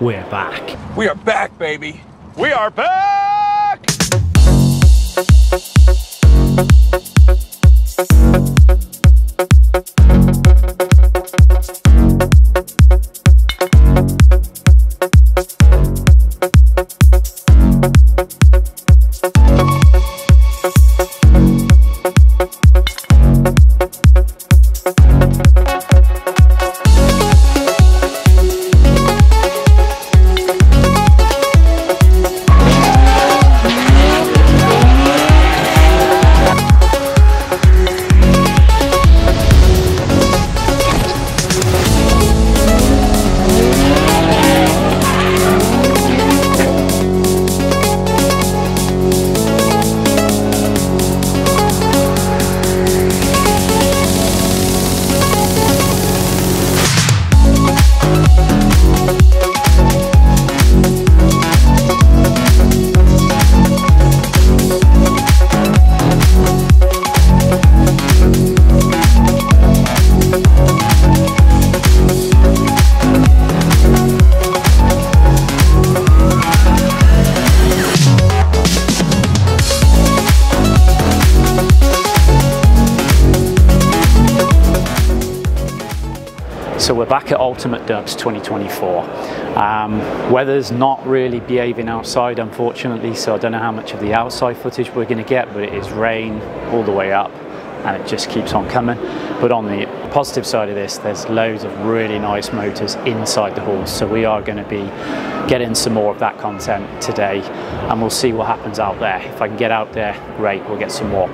we're back. We are back, baby. We are back! So we're back at Ultimate Dubs 2024. Um, weather's not really behaving outside, unfortunately, so I don't know how much of the outside footage we're going to get, but it is rain all the way up and it just keeps on coming. But on the positive side of this, there's loads of really nice motors inside the halls, so we are going to be getting some more of that content today and we'll see what happens out there. If I can get out there, great, we'll get some more.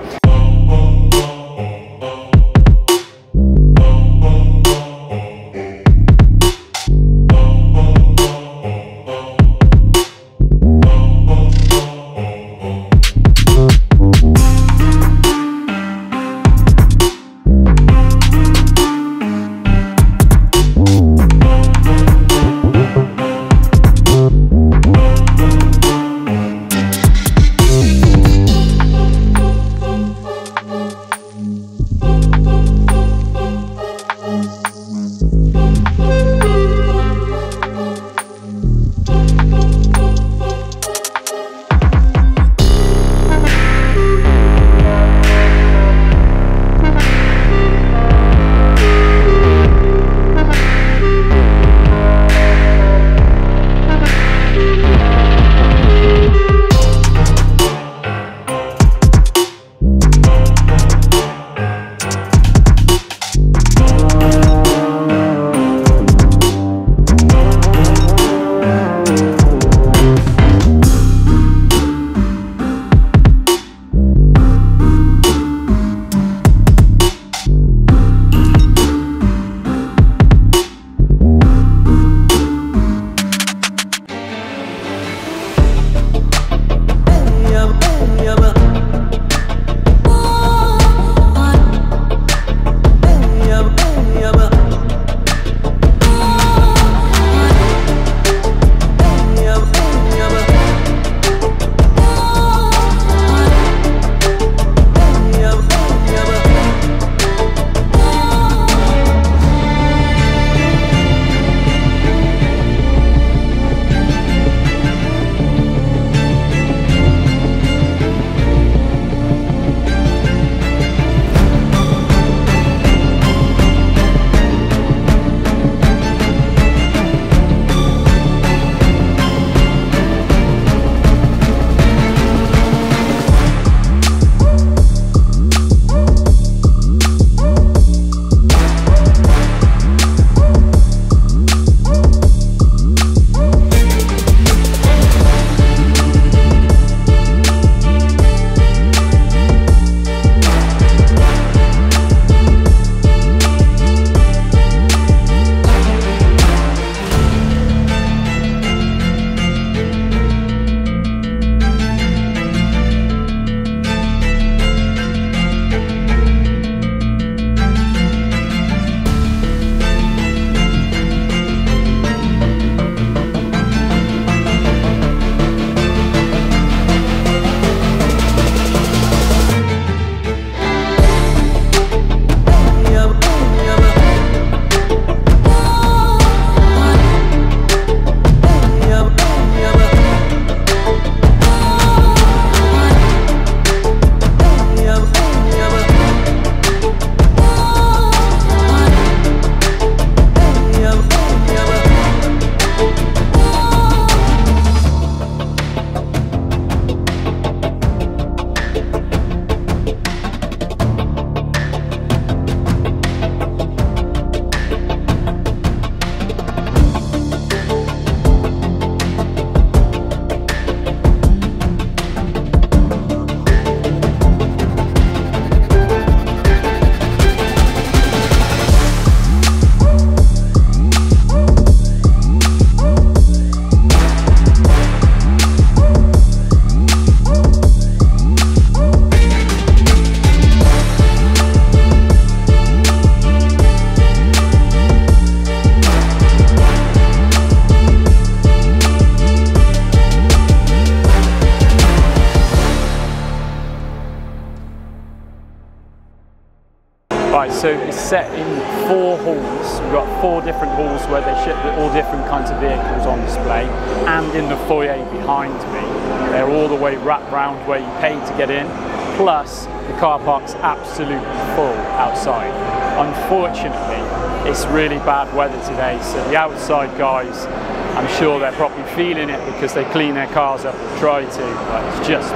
So it's set in four halls. We've got four different halls where they ship all different kinds of vehicles on display, and in the foyer behind me, they're all the way wrapped round where you pay to get in. Plus, the car park's absolutely full outside. Unfortunately, it's really bad weather today, so the outside guys, I'm sure they're probably feeling it because they clean their cars up and try to, but it's just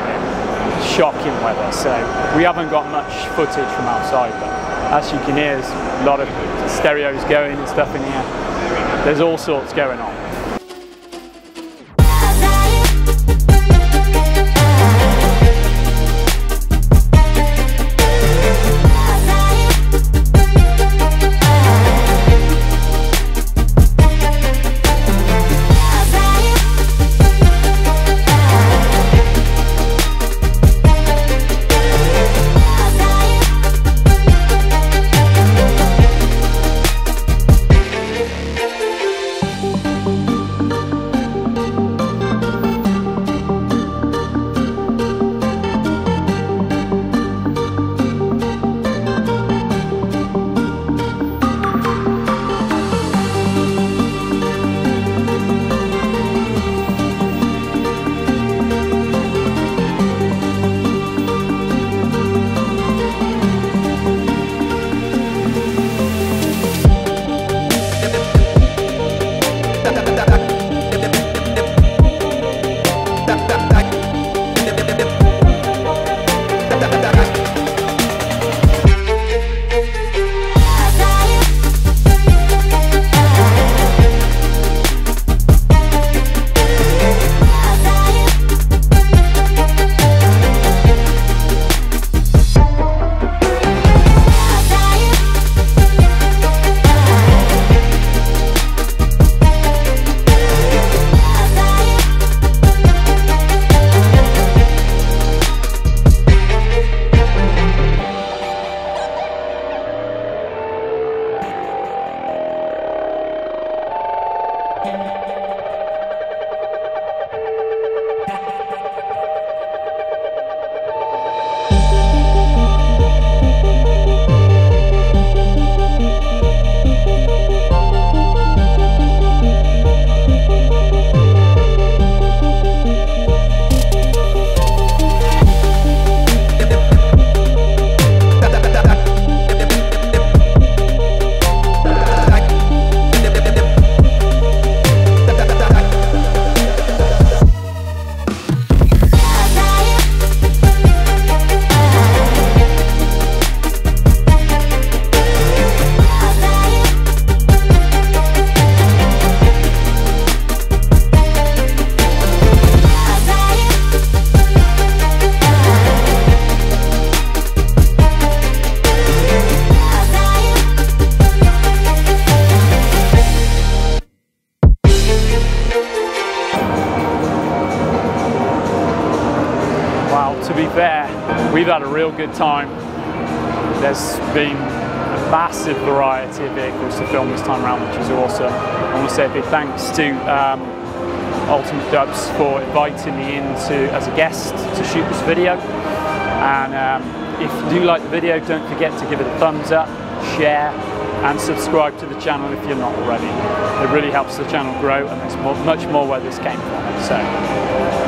shocking weather. So we haven't got much footage from outside, but as you can hear, there's a lot of stereos going and stuff in here. There's all sorts going on. To be fair, we've had a real good time. There's been a massive variety of vehicles to film this time around, which is awesome. I want to say a big thanks to um, Ultimate Dubs for inviting me in to, as a guest to shoot this video. And um, if you do like the video, don't forget to give it a thumbs up, share, and subscribe to the channel if you're not already. It really helps the channel grow and there's more, much more where this came from. So